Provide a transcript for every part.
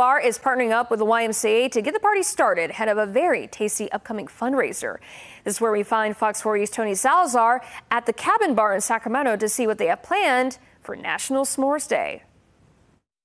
Bar is partnering up with the YMCA to get the party started ahead of a very tasty upcoming fundraiser. This is where we find Fox 40's Tony Salazar at the Cabin Bar in Sacramento to see what they have planned for National S'mores Day.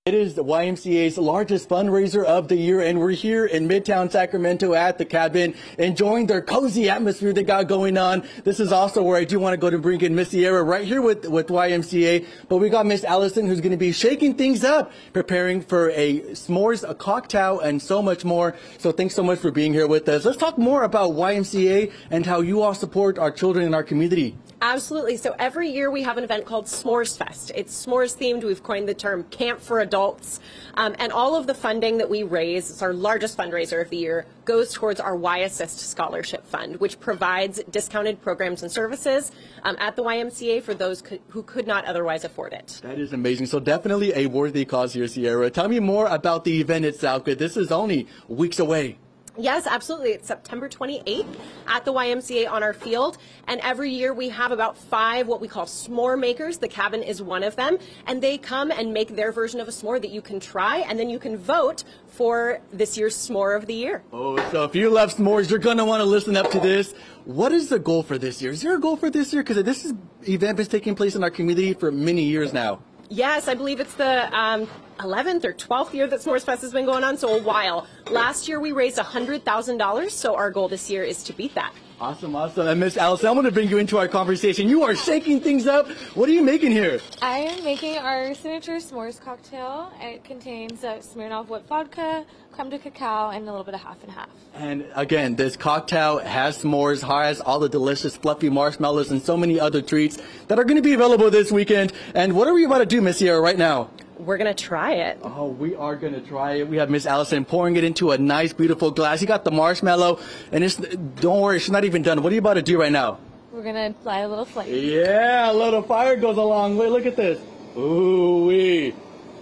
It is the YMCA's largest fundraiser of the year, and we're here in Midtown Sacramento at the cabin, enjoying their cozy atmosphere they got going on. This is also where I do want to go to bring in Miss Sierra right here with, with YMCA, but we got Miss Allison who's going to be shaking things up, preparing for a s'mores, a cocktail, and so much more. So thanks so much for being here with us. Let's talk more about YMCA and how you all support our children in our community. Absolutely. So every year we have an event called S'mores Fest. It's s'mores themed. We've coined the term Camp for Adults. Um, and all of the funding that we raise, it's our largest fundraiser of the year, goes towards our Y Assist Scholarship Fund, which provides discounted programs and services um, at the YMCA for those co- who could not otherwise afford it. That is amazing. So definitely a worthy cause here, Sierra. Tell me more about the event itself, because this is only weeks away. Yes, absolutely. It's September 28th at the YMCA on our field. And every year we have about five what we call s'more makers. The cabin is one of them. And they come and make their version of a s'more that you can try. And then you can vote for this year's s'more of the year. Oh, so if you love s'mores, you're going to want to listen up to this. What is the goal for this year? Is there a goal for this year? Because this is, event has taking place in our community for many years now. Yes, I believe it's the um, 11th or 12th year that S'mores Fest has been going on, so a while. Last year we raised $100,000, so our goal this year is to beat that. Awesome, awesome. And Miss Allison, I want to bring you into our conversation. You are shaking things up. What are you making here? I am making our signature s'mores cocktail. It contains uh, Smirnoff whipped vodka, creme de cacao, and a little bit of half and half. And again, this cocktail has s'mores, has all the delicious fluffy marshmallows and so many other treats that are going to be available this weekend. And what are we about to do, Miss Sierra, right now? We're going to try it. Oh, we are going to try it. We have Miss Allison pouring it into a nice, beautiful glass. You got the marshmallow, and it's, don't worry, she's not even done. What are you about to do right now? We're going to apply a little flame. Yeah, a little fire goes a long way. Look at this. Ooh wee.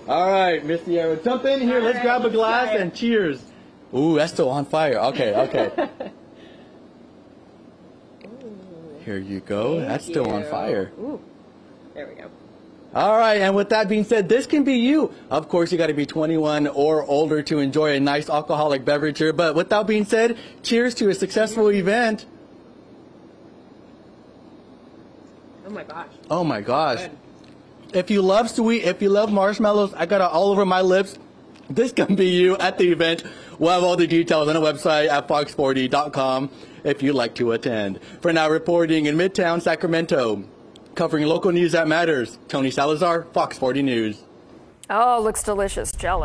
All right, Miss Sierra, jump in here. All let's right, grab a glass try and cheers. Ooh, that's still on fire. Okay, okay. here you go. that's still on fire. Ooh, there we go. All right, and with that being said, this can be you. Of course, you got to be 21 or older to enjoy a nice alcoholic beverage here. But with that being said, cheers to a successful event. Oh my gosh. Oh my gosh. Good. If you love sweet, if you love marshmallows, I got it all over my lips. This can be you at the event. We'll have all the details on the website at fox40.com if you'd like to attend. For now, reporting in Midtown Sacramento, covering local news that matters, Tony Salazar, Fox 40 News. Oh, looks delicious. Jealous.